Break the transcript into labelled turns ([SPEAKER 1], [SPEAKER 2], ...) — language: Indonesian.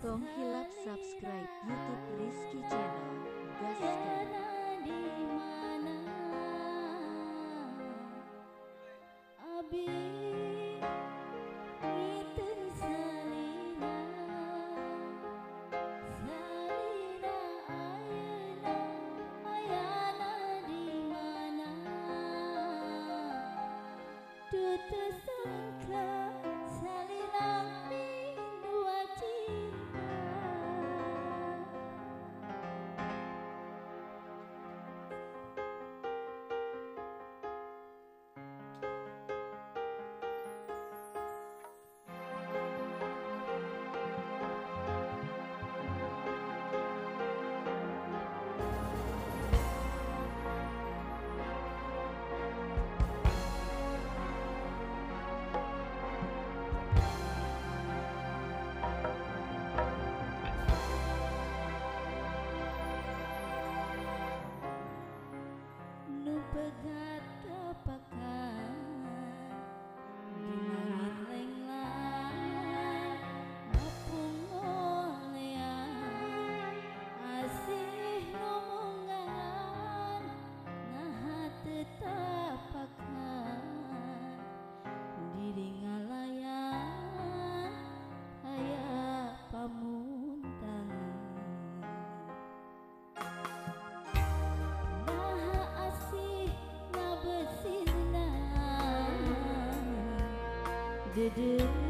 [SPEAKER 1] Tong hilap subscribe YouTube Rizky Channel. Gaskan.
[SPEAKER 2] pegat did it.